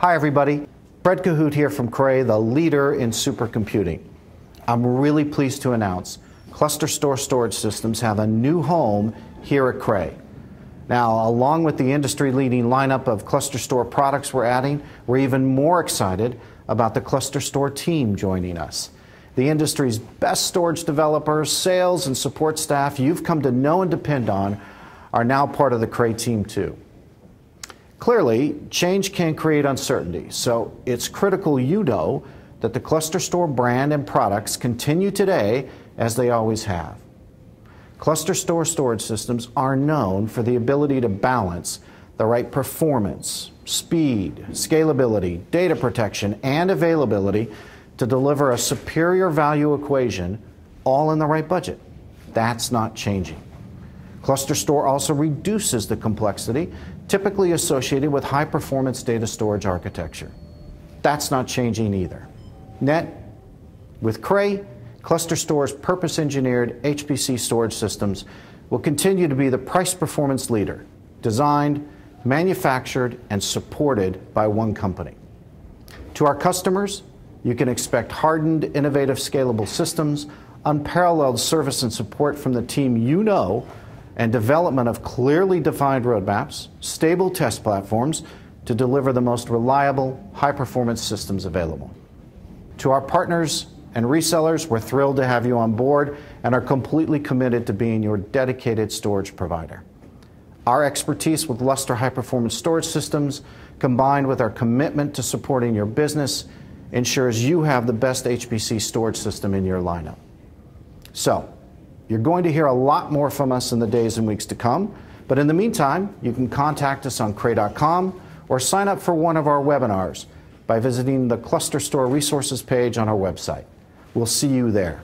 Hi, everybody. Fred Kohout here from Cray, the leader in supercomputing. I'm really pleased to announce ClusterStor Storage Systems have a new home here at Cray. Now, along with the industry leading lineup of ClusterStor products we're adding, we're even more excited about the ClusterStor team joining us. The industry's best storage developers, sales, and support staff you've come to know and depend on are now part of the Cray team too. Clearly, change can create uncertainty, so it's critical you know that the ClusterStor brand and products continue today as they always have. ClusterStor storage systems are known for the ability to balance the right performance, speed, scalability, data protection, and availability to deliver a superior value equation all in the right budget. That's not changing. ClusterStor also reduces the complexity typically associated with high performance data storage architecture. That's not changing either. Net, with Cray, ClusterStor's purpose engineered HPC storage systems will continue to be the price performance leader, designed, manufactured, and supported by one company. To our customers, you can expect hardened, innovative, scalable systems, unparalleled service and support from the team you know and development of clearly defined roadmaps, stable test platforms to deliver the most reliable, high performance systems available. To our partners and resellers, we're thrilled to have you on board and are completely committed to being your dedicated storage provider. Our expertise with Lustre high performance storage systems, combined with our commitment to supporting your business, ensures you have the best HPC storage system in your lineup. So, you're going to hear a lot more from us in the days and weeks to come. But in the meantime, you can contact us on Cray.com or sign up for one of our webinars by visiting the ClusterStor resources page on our website. We'll see you there.